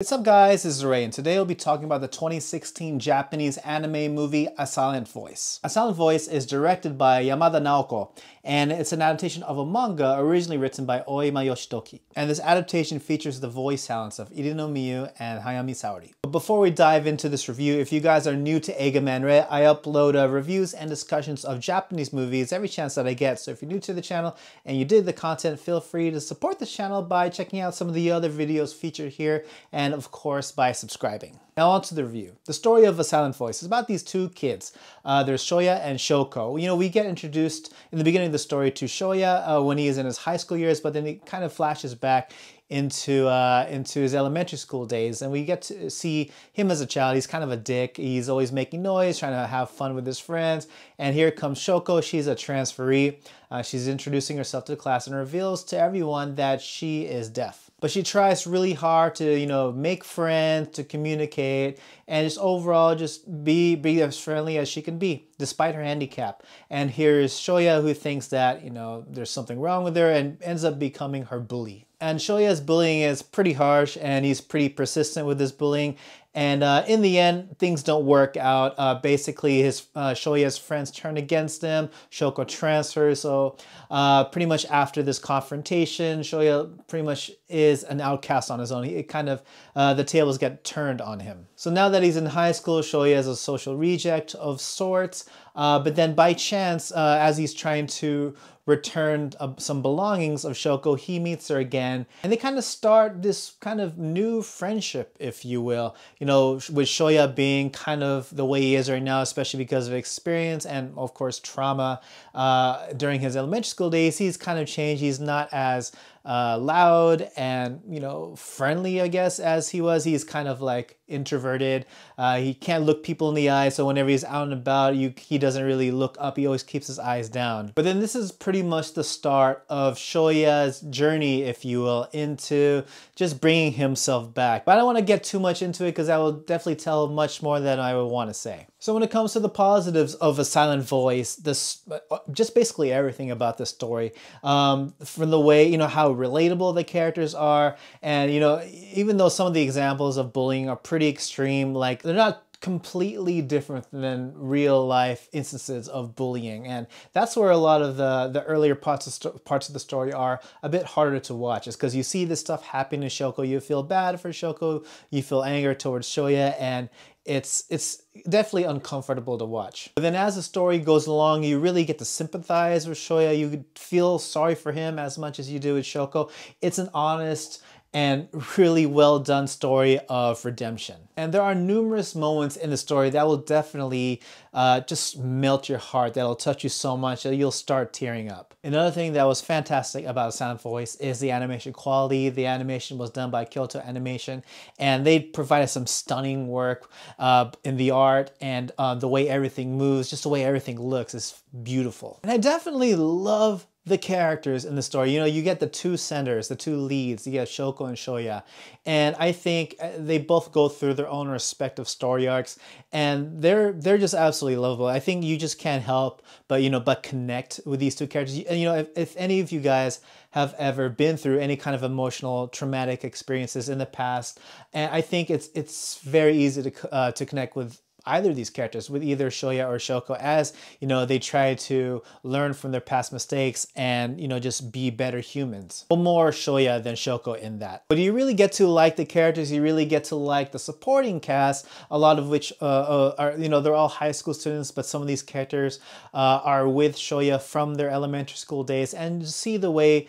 What's up guys, this is Ray and today we'll be talking about the 2016 Japanese anime movie A Silent Voice. A Silent Voice is directed by Yamada Naoko and it's an adaptation of a manga originally written by Oima Yoshitoki. And this adaptation features the voice talents of Irino Miyu and Hayami Saori. But before we dive into this review, if you guys are new to Eiga-Man Ray, I upload uh, reviews and discussions of Japanese movies every chance that I get. So if you're new to the channel and you dig the content, feel free to support the channel by checking out some of the other videos featured here and and of course by subscribing. Now on to the review. The story of A Silent Voice is about these two kids. Uh, there's Shoya and Shoko. You know, we get introduced in the beginning of the story to Shoya uh, when he is in his high school years, but then he kind of flashes back into uh, into his elementary school days, and we get to see him as a child. He's kind of a dick. He's always making noise, trying to have fun with his friends. And here comes Shoko. She's a transferee. Uh, she's introducing herself to the class and reveals to everyone that she is deaf but she tries really hard to you know make friends to communicate and just overall just be be as friendly as she can be despite her handicap. And here's shoya who thinks that you know there's something wrong with her and ends up becoming her bully. And shoya's bullying is pretty harsh and he's pretty persistent with his bullying and uh, in the end, things don't work out. Uh, basically, his uh, Shoya's friends turn against him. Shoko transfers. So uh, pretty much after this confrontation, Shoya pretty much is an outcast on his own. He kind of uh, the tables get turned on him. So now that he's in high school, Shoya is a social reject of sorts. Uh, but then by chance, as he's trying to return uh, some belongings of Shoko, he meets her again, and they kind of start this kind of new friendship, if you will. You know, with Shoya being kind of the way he is right now, especially because of experience and, of course, trauma uh, during his elementary school days, he's kind of changed. He's not as uh, loud and you know friendly I guess as he was. He's kind of like introverted. Uh, he can't look people in the eye so whenever he's out and about you he doesn't really look up. He always keeps his eyes down. But then this is pretty much the start of Shoya's journey if you will into just bringing himself back. But I don't want to get too much into it because I will definitely tell much more than I would want to say. So when it comes to the positives of a silent voice, this uh, just basically everything about the story, um, from the way you know how relatable the characters are, and you know even though some of the examples of bullying are pretty extreme, like they're not completely different than real life instances of bullying. And that's where a lot of the the earlier parts of parts of the story are a bit harder to watch is because you see this stuff happen to Shoko you feel bad for Shoko you feel anger towards Shoya and it's it's definitely uncomfortable to watch. But then as the story goes along, you really get to sympathize with Shoya. You feel sorry for him as much as you do with Shoko. It's an honest and really well done story of redemption. And there are numerous moments in the story that will definitely uh, just melt your heart, that'll touch you so much that you'll start tearing up. Another thing that was fantastic about Silent Voice is the animation quality. The animation was done by Kyoto Animation and they provided some stunning work uh, in the art and uh, the way everything moves, just the way everything looks is beautiful. And I definitely love the characters in the story. You know, you get the two centers, the two leads, you get Shoko and Shoya. And I think uh, they both go through their own respective story arcs and they're they're just absolutely lovable. I think you just can't help but, you know, but connect with these two characters. And, you know, if, if any of you guys have ever been through any kind of emotional traumatic experiences in the past, and I think it's it's very easy to uh, to connect with either of these characters with either Shoya or Shoko as, you know, they try to learn from their past mistakes and, you know, just be better humans. more Shoya than Shoko in that. But you really get to like the characters, you really get to like the supporting cast, a lot of which uh, uh, are, you know, they're all high school students, but some of these characters uh, are with Shoya from their elementary school days and see the way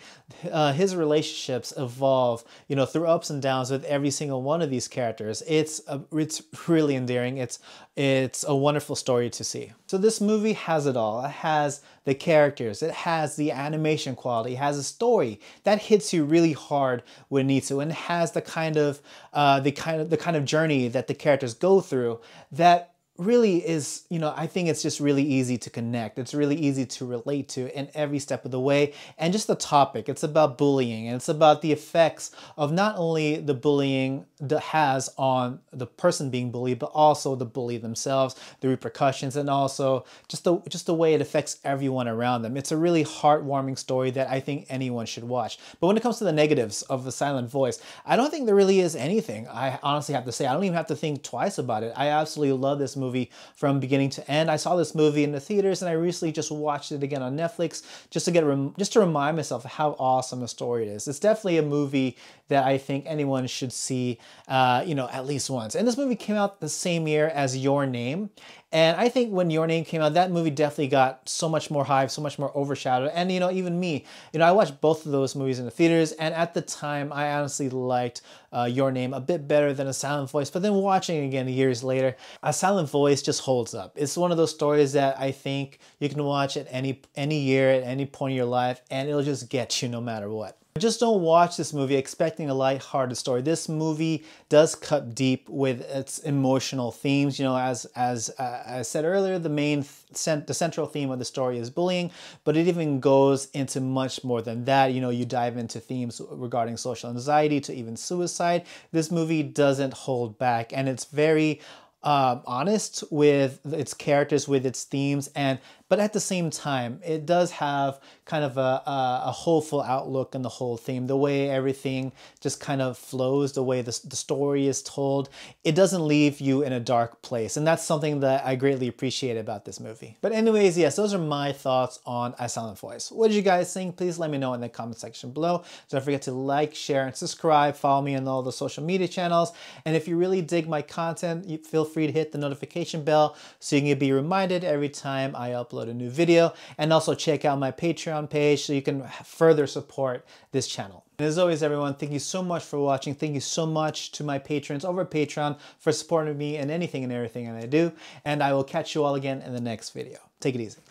uh, his relationships evolve, you know, through ups and downs with every single one of these characters. It's, uh, it's really endearing. It's it's a wonderful story to see. So this movie has it all. It has the characters, it has the animation quality, it has a story that hits you really hard when it needs to, and it has the kind of uh, the kind of the kind of journey that the characters go through that really is, you know, I think it's just really easy to connect. It's really easy to relate to in every step of the way. And just the topic, it's about bullying and it's about the effects of not only the bullying that has on the person being bullied, but also the bully themselves, the repercussions, and also just the just the way it affects everyone around them. It's a really heartwarming story that I think anyone should watch. But when it comes to the negatives of the silent voice, I don't think there really is anything. I honestly have to say, I don't even have to think twice about it. I absolutely love this movie from beginning to end. I saw this movie in the theaters and I recently just watched it again on Netflix just to get just to remind myself how awesome a story it is. It's definitely a movie that I think anyone should see, uh, you know, at least once. And this movie came out the same year as Your Name. And I think when Your Name came out, that movie definitely got so much more hype, so much more overshadowed. And, you know, even me, you know, I watched both of those movies in the theaters. And at the time, I honestly liked uh, Your Name a bit better than A Silent Voice. But then watching again years later, A Silent Voice just holds up. It's one of those stories that I think you can watch at any, any year, at any point in your life, and it'll just get you no matter what. Just don't watch this movie expecting a light-hearted story. This movie does cut deep with its emotional themes. You know, as as uh, I said earlier, the main th the central theme of the story is bullying, but it even goes into much more than that. You know, you dive into themes regarding social anxiety to even suicide. This movie doesn't hold back, and it's very uh, honest with its characters, with its themes, and but at the same time, it does have kind of a, a, a, hopeful outlook on the whole theme, the way everything just kind of flows, the way the, the story is told. It doesn't leave you in a dark place. And that's something that I greatly appreciate about this movie. But anyways, yes, those are my thoughts on A Silent Voice. What did you guys think? Please let me know in the comment section below. Don't forget to like, share, and subscribe. Follow me on all the social media channels. And if you really dig my content, feel free to hit the notification bell so you can be reminded every time I upload upload a new video and also check out my Patreon page so you can further support this channel. And as always, everyone, thank you so much for watching. Thank you so much to my patrons over Patreon for supporting me in anything and everything that I do. And I will catch you all again in the next video. Take it easy.